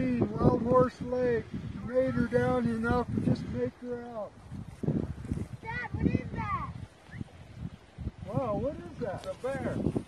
Wild Horse Lake. Made her down enough to just make her out. Dad, what is that? Wow, what is that? A bear.